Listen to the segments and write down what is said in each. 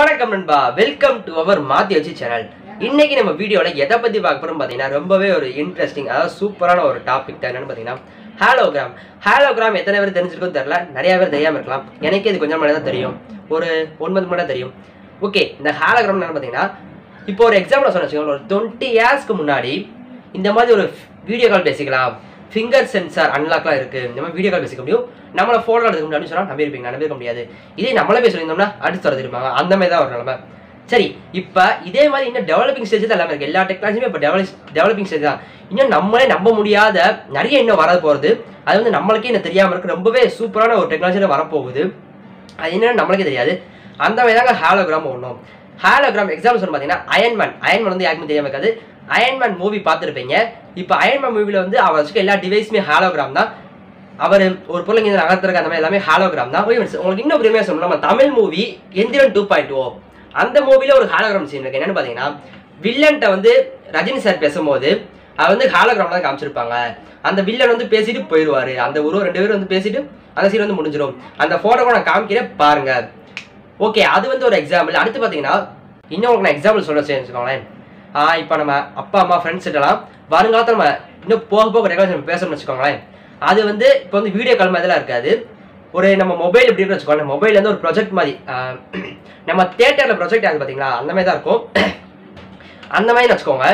வணக்கம் நண்பா. Welcome to our மாத்தி வச்சு சேனல் இன்னைக்கு நம்ம வீடியோவில் எதை பற்றி பார்க்க போகிறோம் பார்த்தீங்கன்னா ரொம்பவே ஒரு இன்ட்ரெஸ்டிங் அதாவது சூப்பரான ஒரு டாபிக் தான் என்னன்னு பார்த்தீங்கன்னா ஹாலோகிராம் ஹாலோகிராம் எத்தனை பேர் தெரிஞ்சிருக்கும் தெரில நிறைய பேர் தெரியாமல் இருக்கலாம். எனக்கே இது கொஞ்சம் தான் தெரியும். ஒரு ஒன்பது மணி தான் தெரியும். ஓகே இந்த ஹாலோகிராம் என்னன்னு பார்த்தீங்கன்னா இப்போ ஒரு எக்ஸாம்பிள் சொன்ன வச்சுக்கோங்க ஒரு டுவெண்ட்டி இயர்ஸ்க்கு முன்னாடி இந்த மாதிரி ஒரு வீடியோ கால் பேசிக்கலாம். ஃபிங்கர் சென்சார் அன்லாக்லாம் இருக்குது இந்த மாதிரி வீடியோ கால் பேசிக்க முடியும். நம்மளை ஃபோட்டோ எடுக்க முடியும் சொன்னால் நம்பியிருப்பீங்க நம்பியிருக்க முடியாது. இதே நம்மளே பேசி சொல்லியிருந்தோம்னா அடுத்து வரதிருப்பாங்க அந்த மாதிரி தான் ஒரு நிலமை சரி இப்போ இதே மாதிரி இன்னும் டெவலப்பிங் ஸ்டேஜ் தான் எல்லாமே இருக்குது எல்லா டெக்னாலஜியுமே இப்போ டெவலப் டெவலப்பிங் ஸ்டேஜ் தான். இன்னும் நம்மளே நம்ப முடியாத நிறைய இன்னும் வர போகிறது அது வந்து நம்மளுக்கே இன்னும் தெரியாமல் இருக்குது ரொம்பவே சூப்பரான ஒரு டெக்னாலஜியில் வரப்போகுது. அது என்னென்னு நம்மளுக்கே தெரியாது. அந்த மாதிரி தாங்க ஹாலோகிராம் ஒன்றும் ஹாலோகிராம் எக்ஸாம்பிள் சொல்லி பார்த்தீங்கன்னா அயன்மேன் அயன்மேன் வந்து யாருக்குமே தெரியாம இருக்காது. அயன்மேன் மூவி பார்த்துருப்பீங்க. இப்போ அயன்மேன் மூவியில் வந்து அவர் வச்சுக்க எல்லா டிவைஸுமே ஹாலோகிராம் தான். அவர் ஒரு பொருள் இங்கே நகர்த்துறக்கு அந்த மாதிரி எல்லாமே ஹாலோகிராம் தான். ஓகே உங்களுக்கு இன்னும் பெருமையாக சொல்லணும் நம்ம Tamil movie Enthiran two point o அந்த மூவியில் ஒரு ஹாலோகிராம் சீன் இருக்கு. என்னன்னு பார்த்தீங்கன்னா வில்லன்ட்ட வந்து ரஜினி சார் பேசும்போது அவர் வந்து ஹாலோகிராம் தான் காமிச்சிருப்பாங்க. அந்த வில்லன் வந்து பேசிட்டு போயிடுவாரு. அந்த ஒரு ரெண்டு பேரும் வந்து பேசிட்டு அந்த சீன் வந்து முடிஞ்சிடும் அந்த ஃபோட்டோ கூட நான் காமிக்கிறேன் பாருங்க. ஓகே அது வந்து ஒரு எக்ஸாம்பிள் அடுத்து பார்த்தீங்கன்னா இன்னும் உங்களுக்கு நான் எக்ஸாம்பிள் சொல்ல வச்சுக்கோங்களேன். இப்போ நம்ம அப்பா அம்மா ஃப்ரெண்ட்ஸ் கிட்டலாம் வருங்காலத்தில் நம்ம இன்னும் போக போக டெக்னாலஜி பேசணும்னு வச்சுக்கோங்களேன். அது வந்து இப்போ வந்து வீடியோ கால் மாதிரிலாம் இருக்காது. ஒரு நம்ம மொபைல் எப்படி வச்சுக்கோங்க. வச்சுக்கோங்களேன் மொபைல் வந்து ஒரு ப்ரொஜெக்ட் மாதிரி நம்ம தேட்டரில் ப்ரொஜெக்ட் ஆகுது பார்த்தீங்களா அந்த மாதிரி தான் இருக்கும். அந்த மாதிரி வச்சுக்கோங்க.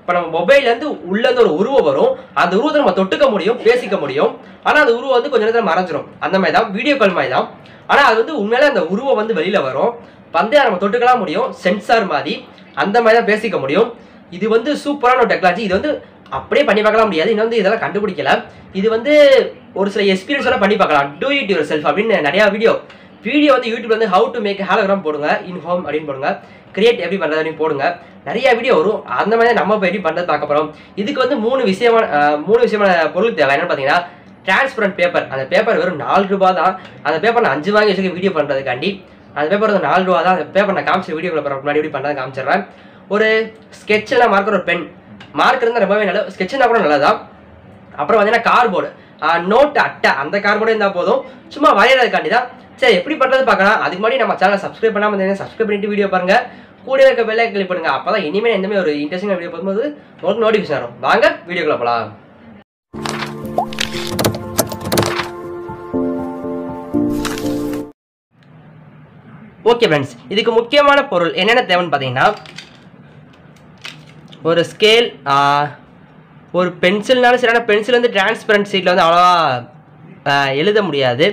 இப்போ நம்ம மொபைல்லேருந்து உள்ளேருந்து ஒரு உருவம் வரும். அந்த உருவத்தை நம்ம தொட்டுக்க முடியும் பேசிக்க முடியும். ஆனால் அந்த உருவம் வந்து கொஞ்ச நேரத்தில் மறைஞ்சிரும். அந்த மாதிரி தான் வீடியோ கால் மாதிரி தான். ஆனால் அது வந்து உண்மையிலே அந்த உருவம் வந்து வெளியில் வரும். வந்து நம்ம தொட்டுக்கலாம் முடியும். சென்சார் மாதிரி. அந்த மாதிரி தான் பேசிக்க முடியும். இது வந்து சூப்பரான ஒரு டெக்னாலஜி இது வந்து அப்படியே பண்ணி பார்க்கலாம் முடியாது. இன்னும் வந்து இதெல்லாம் கண்டுபிடிக்கல. இது வந்து ஒரு சில எக்ஸ்பீரியன்ஸோட பண்ணி பார்க்கலாம். டூ இட் யுவர் செல்ஃப் அப்படின்னு நிறையா வீடியோ வீடியோ வந்து யூடியூப்ல வந்து ஹவு டு மேக் ஹாலோகிராம் போடுங்க. இன் அப்படின்னு போடுங்க. கிரியேட் எப்படி பண்ணுறது அப்படின்னு போடுங்க. நிறைய வீடியோ வரும். அந்த மாதிரி தான் நம்ம இப்போ எப்படி பண்ணுறது பார்க்க போகிறோம் இதுக்கு வந்து மூணு விஷயமான மூணு விஷயமான பொருள் தேவை. என்னன்னு பார்த்தீங்கன்னா டிரான்ஸ்பரண்ட் பேப்பர் அந்த பேப்பர் வெறும் நாலு ரூபா தான். அந்த பேப்பர் நான் அஞ்சு வாங்கி வச்சுக்க வீடியோ பண்ணுறதுக்காண்டி அந்த பேப்பர் வந்து நாலு ரூபா தான். அந்த பேப்பர் நான் காமிச்ச வீடியோ முன்னாடி எப்படி பண்ணுறது காமிச்சிடுறேன். ஒரு ஸ்கெட்சில் மார்க்கிற ஒரு பென் மார்க் இருந்தால் ரொம்பவே நல்ல ஸ்கெட்சுனா கூட நல்லதான் அப்புறம் பார்த்தீங்கன்னா கார்போர்டு நோட் அட்டை. அந்த கார்போர்டு இருந்தால் போதும். சும்மா வரையறதுக்காண்டி தான் சரி எப்படி பண்ணுறது பார்க்கலாம். அதுக்கு முன்னாடி நம்ம சேனலை சப்ஸ்கிரைப் பண்ணாமல் இருந்தீங்கன்னா சப்ஸ்கிரைப் பண்ணிட்டு வீடியோ பாருங்க. கூட இருக்க பெல்லை கிளிக் பண்ணுங்க. அப்போ தான் இனிமேல் எந்தமே மாதிரி ஒரு இன்ட்ரெஸ்டிங் வீடியோ போகும்போது உங்களுக்கு நோட்டிஃபிகேஷன் வரும். வாங்க வீடியோக்குள்ள போகலாம் ஓகே ஃப்ரெண்ட்ஸ் இதுக்கு முக்கியமான பொருள் என்னென்ன தேவைன்னு பார்த்தீங்கன்னா ஒரு ஸ்கேல் ஒரு பென்சில்னாலும் சரி ஆனால் பென்சில் வந்து டிரான்ஸ்பரண்ட் சீட்டில் வந்து அவ்வளோவா எழுத முடியாது.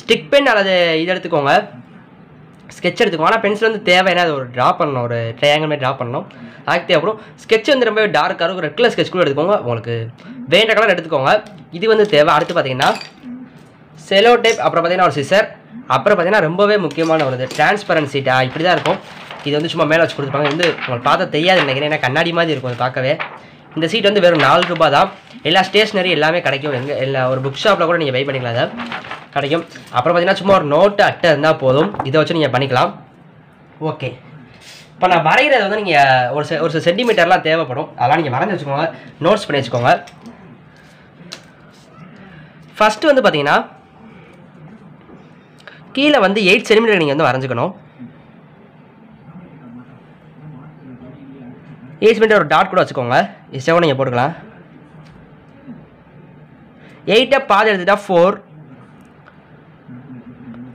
ஸ்டிக் பென் அல்லது இது எடுத்துக்கோங்க. ஸ்கெட்ச் எடுத்துக்கோங்க. ஆனால் பென்சில் வந்து தேவை. ஏன்னா அது ஒரு ட்ரா பண்ணணும். ஒரு ட்ரையாங்கிள் மாதிரி ட்ரா பண்ணணும். அதுக்கு தேவைப்படும். ஸ்கெட்ச் வந்து ரொம்ப டார்க்காக இருக்கும். ரெட் கலர் ஸ்கெட்ச் கூட எடுத்துக்கோங்க. உங்களுக்கு வேண்ட கலர் எடுத்துக்கோங்க. இது வந்து தேவை. அடுத்து பார்த்தீங்கன்னா செலோ டைப் அப்புறம் பார்த்தீங்கன்னா ஒரு சிசர் அப்புறம் பார்த்தீங்கன்னா ரொம்பவே முக்கியமான ஒரு இது. டிரான்ஸ்பரன்ட் இப்படி தான் இருக்கும். இது வந்து சும்மா மேலே வச்சு கொடுத்துருப்பாங்க. இது வந்து உங்களுக்கு பார்த்தா தெரியாது நினைக்கிறேன். ஏன்னா கண்ணாடி மாதிரி இருக்கும் அது பார்க்கவே. இந்த சீட் வந்து வெறும் நாலு ரூபா தான். எல்லா ஸ்டேஷ்னரி எல்லாமே கிடைக்கும். எங்கே எல்லா ஒரு புக் ஷாப்பில் கூட நீங்கள் பை பண்ணிக்கலாம். அதை கிடைக்கும். அப்புறம் பார்த்தீங்கன்னா சும்மா ஒரு நோட்டு அட்டை இருந்தால் போதும். இதை வச்சு நீங்கள் பண்ணிக்கலாம். ஓகே இப்போ நான் வரைகிறது வந்து நீங்கள் ஒரு செ- ஒரு சில சென்டிமீட்டர்லாம் தேவைப்படும். அதெல்லாம் நீங்கள் வரைஞ்சி வச்சுக்கோங்க. நோட்ஸ் பண்ணி வச்சுக்கோங்க. ஃபஸ்ட்டு வந்து பார்த்தீங்கன்னா கீழே வந்து எயிட் சென்டிமீட்டர் நீங்கள் வந்து வரைஞ்சிக்கணும். எயிட் சென்டிமீட்டர் ஒரு டாட் கூட வச்சுக்கோங்க. செவன் நீங்கள் போட்டுக்கலாம். எயிட்டை பாதி எடுத்துட்டா ஃபோர்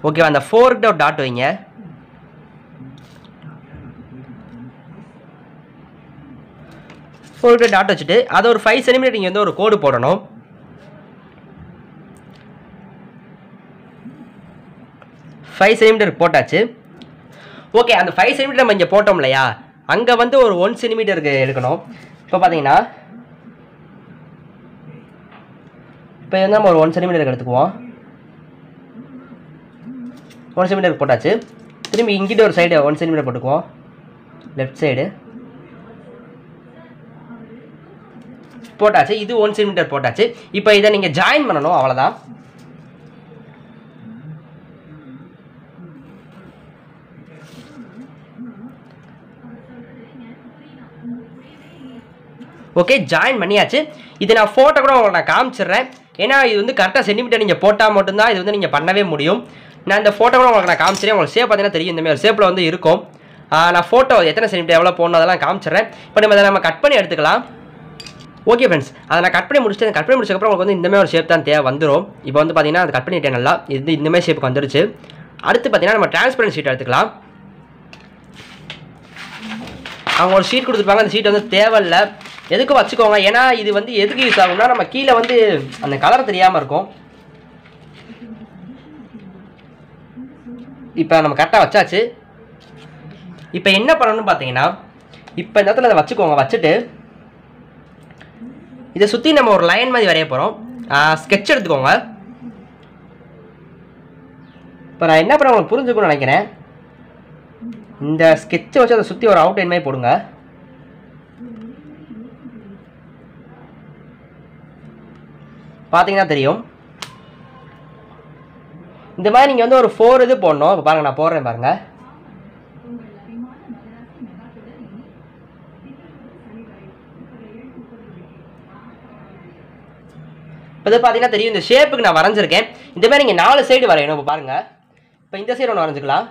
ஓகேவா அந்த ஃபோர்கிட்ட ஒரு டாட் வைங்க. ஃபோர்கிட்ட டாட் வச்சுட்டு அதை ஒரு ஃபைவ் சென்டிமீட்டர் நீங்கள் வந்து ஒரு கோடு போடணும். ஃபைவ் சென்டிமீட்டருக்கு போட்டாச்சு. ஓகே அந்த ஃபைவ் சென்டிமீட்டர் நம்ம இங்கே போட்டோம் இல்லையா? அங்கே வந்து ஒரு ஒன் சென்டிமீட்டருக்கு எடுக்கணும். இப்போ பார்த்தீங்கன்னா இப்போ வந்து நம்ம ஒரு ஒன் சென்டிமீட்டருக்கு எடுத்துக்குவோம். ஒன் சென்டிமீட்டர் போட்டாச்சு. திரும்பி இங்கிட்ட ஒரு சைடு ஒன் சென்டிமீட்டர் போட்டுக்குவோம். லெஃப்ட் சைடு போட்டாச்சு. இது ஒன் சென்டிமீட்டர் போட்டாச்சு. இப்போ இதை நீங்கள் ஜாயின் பண்ணணும் அவ்வளோதான் ஓகே ஜாயின் பண்ணியாச்சு. இது நான் ஃபோட்டோ கூட உங்களுக்கு நான் காமிச்சிடுறேன். ஏன்னா இது வந்து கரெக்டாக சென்டிமீட்டர் நீங்கள் போட்டால் மட்டும்தான் இது வந்து நீங்கள் பண்ணவே முடியும். நான் இந்த ஃபோட்டோ கூட உங்களுக்கு நான் காமிச்சிடுறேன். உங்களுக்கு சேஃப் பார்த்தீங்கன்னா தெரியும். இந்தமாதிரி ஒரு ஷேப்பில் வந்து இருக்கும். நான் ஃபோட்டோ எத்தனை சென்டிமீட்டர் எவ்வளோ போடணும் அதெல்லாம் காமிச்சிடுறேன். இப்போ நம்ம அதை நம்ம கட் பண்ணி எடுத்துக்கலாம். ஓகே ஃப்ரெண்ட்ஸ் அதை நான் கட் பண்ணி முடிச்சுட்டு கட் பண்ணி முடிச்சதுக்கப்புறம் உங்களுக்கு வந்து இந்தமாதிரி ஒரு ஷேப் தான் தேவை வந்துடும் இப்போ வந்து பார்த்தீங்கன்னா அது கட் பண்ணிட்டேன் நல்லா. இது இந்தமாதிரி ஷேப்புக்கு வந்துருச்சு. அடுத்து பார்த்தீங்கன்னா நம்ம டிரான்ஸ்பரன்ட் ஷீட் எடுத்துக்கலாம். அவங்க ஒரு ஷீட் கொடுத்துருப்பாங்க. அந்த ஷீட் வந்து தேவையில்ல. எதுக்கு வச்சுக்கோங்க? ஏன்னா இது வந்து எதுக்கு யூஸ் ஆகும்னா நம்ம கீழே வந்து அந்த கலர் தெரியாமல் இருக்கும். இப்போ நம்ம கரெக்டாக வச்சாச்சு. இப்போ என்ன பண்ணணும்னு பார்த்தீங்கன்னா இப்போ இந்த இடத்துல அதை வச்சுக்கோங்க. வச்சுட்டு இதை சுற்றி நம்ம ஒரு லைன் மாதிரி வரைய போகிறோம் ஸ்கெட்ச் எடுத்துக்கோங்க. இப்போ நான் என்ன பண்ண உங்களுக்கு புரிஞ்சுக்கணும்னு நினைக்கிறேன். இந்த ஸ்கெட்சை வச்சு அதை சுற்றி ஒரு அவுட்லைன் மாதிரி போடுங்க. பார்த்தீங்கன்னா தெரியும். இந்த மாதிரி நீங்கள் வந்து ஒரு ஃபோர் இது போடணும். இப்போ பாருங்கள் நான் போடுறேன் பாருங்கள் இப்போ இது பார்த்தீங்கன்னா தெரியும். இந்த ஷேப்புக்கு நான் வரைஞ்சிருக்கேன். இந்த மாதிரி நீங்கள் நாலு சைடு வரையணும். இப்போ பாருங்கள் இப்போ இந்த சைடு ஒன்று வரைஞ்சிக்கலாம்.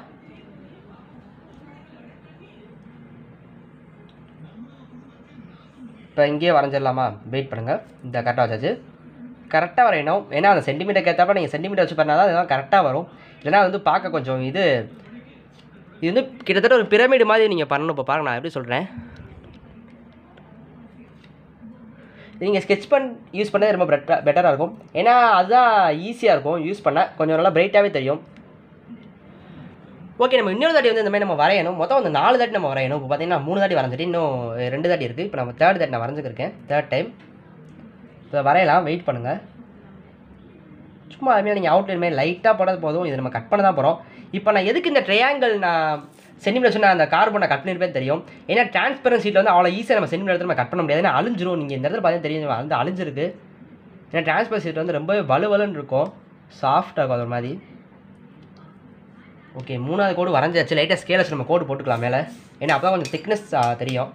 இப்போ இங்கேயே வரைஞ்சிடலாமா? வெயிட் பண்ணுங்கள் இந்த கரெக்டாக வச்சாச்சு. கரெக்டாக வரையணும் ஏன்னா அந்த சென்டிமீட்டருக்கு ஏற்றப்ப நீங்கள் சென்டிமீட்டர் வச்சு பண்ணால் தான் அதெல்லாம் கரெக்டாக வரும். இல்லைனா வந்து பார்க்க கொஞ்சம் இது இது வந்து கிட்டத்தட்ட ஒரு பிரமிடு மாதிரி நீங்கள் பண்ணணும். இப்போ பாருங்க நான் எப்படி சொல்கிறேன் நீங்கள் ஸ்கெட்ச் பண் யூஸ் பண்ணது ரொம்ப பெட்டராக பெட்டராக இருக்கும். ஏன்னா அதுதான் ஈஸியாக இருக்கும். யூஸ் பண்ண கொஞ்சம் நல்லா பிரைட்டாகவே தெரியும். ஓகே நம்ம இன்னொரு தாட்டி வந்து இந்த மாதிரி நம்ம வரையணும். மொத்தம் வந்து நாலு தாட்டி நம்ம வரையணும். இப்போ பார்த்தீங்கன்னா மூணு தாட்டி வரைஞ்சிட்டு இன்னும் ரெண்டு தாட்டி இருக்குது இப்போ நம்ம தேர்ட் தாட்டி நான் வரைஞ்சிருக்கேன் தேர்ட் டைம் இப்போ வரையலாம் வெயிட் பண்ணுங்கள் சும்மா அதுமாதிரி நீங்கள் அவுட்லைன் மாதிரி லைட்டாக போடாது போதும். இது நம்ம கட் பண்ண தான் போகிறோம் இப்போ நான் எதுக்கு இந்த ட்ரையாங்கிள் நான் சென்டிமீட்டர் வச்சு அந்த கார்பனை கட் பண்ணியிருப்பேன் தெரியும். ஏன்னா டிரான்ஸ்பரன்ட் சீட்டில் வந்து அவ்வளோ ஈஸியாக நம்ம சென்டிமீட்டர் நம்ம கட் பண்ண முடியாது. ஏன்னா அழிஞ்சிரும். நீங்கள் இந்த இடத்துல பார்த்தீங்கன்னா தெரியும். வந்து அழிஞ்சிருக்கு. ஏன்னா டிரான்ஸ்பரன்ட் சீட் வந்து ரொம்பவே வலுவலுன்னு இருக்கும். சாஃப்டாக இருக்கும் அது ஒரு மாதிரி. ஓகே மூணாவது கோடு வரைஞ்சாச்சு. லைட்டாக ஸ்கேலஸ் நம்ம கோடு போட்டுக்கலாம் மேலே. ஏன்னா அப்போ கொஞ்சம் திக்னஸ் தெரியும்.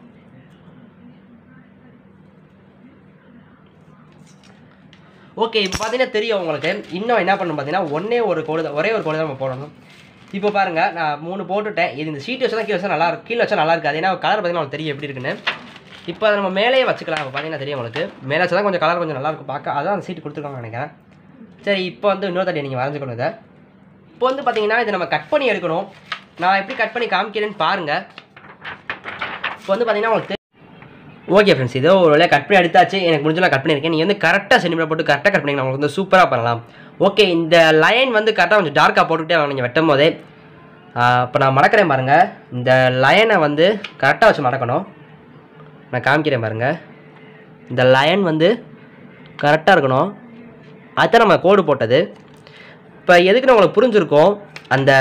ஓகே இப்போ பார்த்தீங்கன்னா தெரியும் உங்களுக்கு. இன்னும் என்ன பண்ணணும் பார்த்தீங்கன்னா ஒன்றே ஒரு கோடு தான் ஒரே ஒரு கோடு தான் நம்ம போடணும். இப்போ பாருங்கள் நான் மூணு போட்டுவிட்டேன் இது இந்த சீட்டு வச்சா தான் கீழே வச்சா நல்லா இருக்கும். கீழே வச்சா நல்லா இருக்காது. ஏன்னா கலர் பார்த்தீங்கன்னா உங்களுக்கு தெரியும் எப்படி இருக்குன்னு. இப்போ அதை நம்ம மேலேயே வச்சுக்கலாம். இப்போ பார்த்தீங்கன்னா தெரியும் உங்களுக்கு. மேலே வச்சா தான் கொஞ்சம் கலர் கொஞ்சம் நல்லாயிருக்கும் பார்க்க. அதான் அந்த சீட்டு கொடுத்துருக்காங்க நினைக்கிறேன். சரி இப்போ வந்து இன்னொரு தட்டி நீங்கள் வரைஞ்சிக்கணும் இதை. இப்போ வந்து பார்த்தீங்கன்னா இதை நம்ம கட் பண்ணி எடுக்கணும். நான் எப்படி கட் பண்ணி காமிக்கிறேன்னு பாருங்கள் இப்போ வந்து பார்த்தீங்கன்னா உங்களுக்கு ஓகே ஃப்ரெண்ட்ஸ் இதோ ஒரு வேலை கட் பண்ணி எடுத்தாச்சு எனக்கு முடிஞ்சலாம் கட் பண்ணியிருக்கேன். நீங்கள் வந்து கரெக்டாக சென்டிமீட்டர் போட்டு கரெக்டாக கட் பண்ணிங்கன்னா உங்களுக்கு வந்து சூப்பராக பண்ணலாம். ஓகே இந்த லைன் வந்து கரெக்டாக கொஞ்சம் டார்க்காக போட்டுக்கிட்டே வாங்க. நீங்கள் வெட்டும் போதே. இப்போ நான் மடக்கிறேன் பாருங்கள் இந்த லயனை வந்து கரெக்டாக வச்சு மடக்கணும் நான் காமிக்கிறேன் பாருங்கள் இந்த லயன் வந்து கரெக்டாக இருக்கணும். அதுதான் நம்ம கோடு போட்டது. இப்போ எதுக்குன்னு உங்களுக்கு புரிஞ்சுருக்கோம். அந்த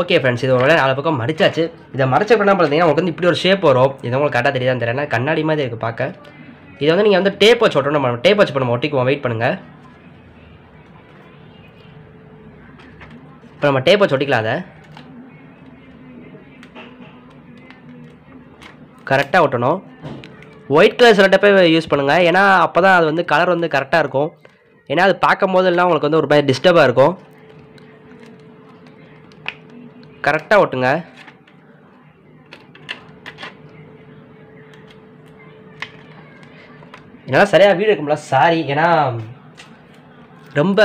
ஓகே ஃப்ரெண்ட்ஸ் இது ஒரு நாலு பக்கம் மடிச்சாச்சு. இதை மடிச்ச என்ன பார்த்தீங்கன்னா உங்களுக்கு வந்து இப்படி ஒரு ஷேப் வரும். இது உங்களுக்கு கரெக்டாக தெரியுதான்னு தெரியல. கண்ணாடி மாதிரி இருக்குது பார்க்க. இதை வந்து நீங்கள் வந்து டேப் வச்சு ஒட்டணும். நம்ம டேப் வச்சு நம்ம ஒட்டிக்குவோம். வெயிட் பண்ணுங்கள் இப்போ நம்ம டேப் வச்சு ஒட்டிக்கலாம் அதை. கரெக்டாக ஒட்டணும். ஒயிட் கலர் சில டப்பே யூஸ் பண்ணுங்கள் ஏன்னா அப்போ தான் அது வந்து கலர் வந்து கரெக்டாக இருக்கும். ஏன்னா அது பார்க்கும் போதெல்லாம் உங்களுக்கு வந்து ஒரு மாதிரி டிஸ்டர்பாக இருக்கும். கரெக்டாக ஒட்டுங்க. என்னால் சரியாக வீடு எடுக்க முடியல. சாரி ஏன்னா ரொம்ப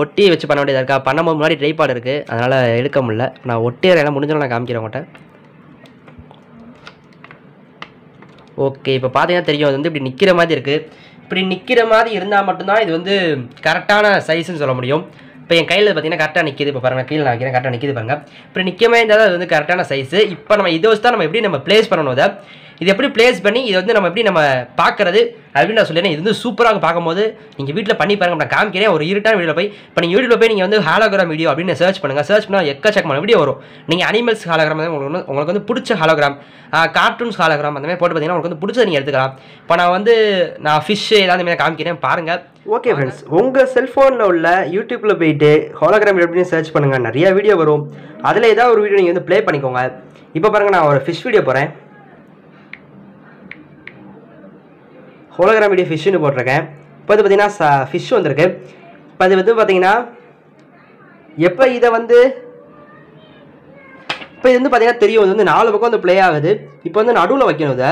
ஒட்டி வச்சு பண்ண வேண்டியதாக இருக்கா? பண்ணும்போது முன்னாடி ட்ரைபாடு இருக்குது அதனால் எடுக்க முடியல. நான் ஒட்டிடுறேன் எல்லாம் முடிஞ்சாலும் நான் காமிக்கிறேன் உங்கள்கிட்ட ஓகே இப்போ பார்த்தீங்கன்னா தெரியும். அது வந்து இப்படி நிற்கிற மாதிரி இருக்குது இப்படி நிற்கிற மாதிரி இருந்தால் மட்டும்தான் இது வந்து கரெக்டான சைஸ்ன்னு சொல்ல முடியும். இப்போ என் கையில் பார்த்தீங்கன்னா கரெக்டாக நிற்கிது இப்போ பாருங்கள் கீழே நான் வைக்கிறேன். கரெக்டாக நிற்கிது பாருங்கள் இப்போ நிற்கமே இருந்தால் அது வந்து கரெக்டான சைஸு இப்போ நம்ம இதை வச்சு தான் நம்ம எப்படி நம்ம ப்ளேஸ் பண்ணணும் அதை இது எப்படி ப்ளேஸ் பண்ணி இதை வந்து நம்ம எப்படி நம்ம பார்க்கறது அப்படின்னு நான் சொல்லிடுறேன் இது வந்து சூப்பராக பார்க்கும்போது நீங்கள் வீட்டில் பண்ணி பாருங்க. நான் காமிக்கிறேன். ஒரு இருட்டான வீடியோ போய் இப்போ நீங்கள் யூடியூப்ல போய் நீங்கள் வந்து ஹாலோகிராம் வீடியோ அப்படின்னு சர்ச் பண்ணுங்கள் சர்ச் பண்ணால் எக்கச்சக்கமான வீடியோ வரும். நீங்கள் அனிமல்ஸ் ஹாலோகிராம் உங்களுக்கு வந்து உங்களுக்கு வந்து பிடிச்ச ஹாலோகிராம் கார்ட்டூன்ஸ் ஹாலோகிராம் அந்த மாதிரி போட்டு பார்த்தீங்கன்னா உங்களுக்கு வந்து பிடிச்சது நீங்கள் எடுத்துக்கலாம். இப்போ நான் வந்து நான் ஃபிஷ் ஏதாவது மாதிரி காமிக்கிறேன். பாருங்கள் ஓகே ஃப்ரெண்ட்ஸ் உங்கள் செல்ஃபோனில் உள்ள யூடியூப்பில் போயிட்டு ஹாலோகிராம் எப்படின்னு சர்ச் பண்ணுங்கள் நிறைய வீடியோ வரும். அதில் ஏதாவது ஒரு வீடியோ நீங்கள் வந்து ப்ளே பண்ணிக்கோங்க. இப்போ பாருங்கள் நான் ஒரு ஃபிஷ் வீடியோ போகிறேன் ஹோலோகிராம் வீடியோ ஃபிஷ்ஷுன்னு போட்டிருக்கேன். இப்போ வந்து பார்த்தீங்கன்னா ஃபிஷ் வந்திருக்கு. இப்போ அது வந்து பார்த்தீங்கன்னா எப்போ இதை வந்து இப்போ இது வந்து பார்த்தீங்கன்னா தெரியும். இது வந்து நாலு பக்கம் வந்து ப்ளே ஆகுது. இப்போ வந்து நடுவில் வைக்கணும் இதை.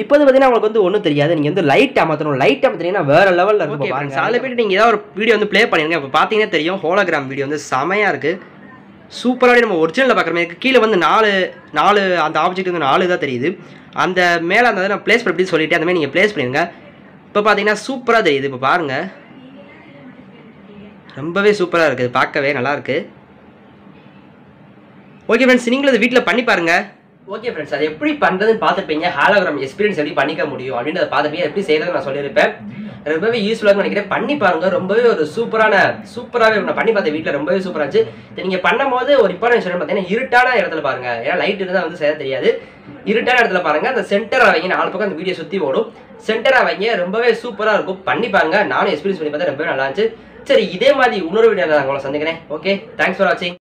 இப்போ வந்து பார்த்தீங்கன்னா உங்களுக்கு வந்து ஒன்றும் தெரியாது. நீங்கள் வந்து லைட் அமர்த்தணும் லைட் அமர்த்தினீங்கன்னா வேற லெவலில் இருக்கும் பாருங்க. அதில் போய்ட்டு நீங்கள் ஏதாவது ஒரு வீடியோ வந்து ப்ளே பண்ணிருங்க. இப்போ பார்த்தீங்கன்னா தெரியும். ஹோலோகிராம் வீடியோ வந்து செமையாக இருக்குது சூப்பராகவே நம்ம ஒரிஜினலில் பார்க்குறமே கீழே வந்து நாலு நாலு அந்த ஆப்ஜெக்ட் வந்து நாலு தான் தெரியுது. அந்த மேலே அந்த இதை நான் ப்ளேஸ் பண்ணி சொல்லிட்டு அந்தமாதிரி நீங்கள் ப்ளேஸ் பண்ணிடுங்க இப்போ பார்த்தீங்கன்னா சூப்பராக தெரியுது. இப்போ பாருங்கள் ரொம்பவே சூப்பராக இருக்குது. பார்க்கவே நல்லாயிருக்கு ஓகே ஃப்ரெண்ட்ஸ் நீங்களும் இதை வீட்டில் பண்ணி பாருங்க. ஓகே ஃப்ரெண்ட்ஸ் அது எப்படி பண்ணுறதுன்னு பார்த்துப்பீங்க ஹாலோகிராம் எக்ஸ்பீரியன்ஸ் எப்படி பண்ணிக்க முடியும் அப்படின்றத பார்த்துப்பீங்க எப்படி செய்யறதுன்னு நான் சொல்லியிருப்பேன். ரொம்பவே யூஸ்ஃபுல்லாக நினைக்கிறேன். பண்ணி பாருங்க. ரொம்பவே ஒரு சூப்பரான சூப்பராகவே நான் பண்ணி பார்த்தேன். வீட்டில் ரொம்பவே சூப்பராக இருந்துச்சு. நீங்கள் பண்ணும்போது ஒரு இம்பார்ட்டன்ட் விஷயம் பார்த்தீங்கன்னா இருட்டான இடத்துல பாருங்க. ஏன்னா லைட் இருந்தால் வந்து செய்ய தெரியாது. இருட்டான இடத்துல பாருங்க. அந்த சென்டராக வைங்க. நாலு பக்கம் அந்த வீடியோ சுற்றி ஓடும். சென்டராக வைங்க. ரொம்பவே சூப்பராக இருக்கும். பண்ணி பாருங்க. நானும் எக்ஸ்பீரியன்ஸ் பண்ணி பார்த்தா ரொம்பவே நல்லா இருந்துச்சு. சரி இதே மாதிரி இன்னொரு வீடியோ நான் உங்களை சந்திக்கிறேன். ஓகே தேங்க்ஸ் ஃபார் வாட்சிங்